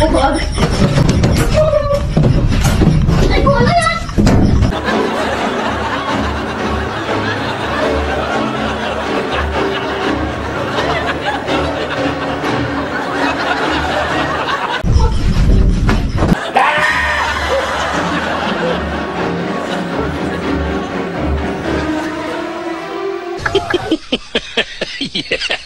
Vambora. yeah.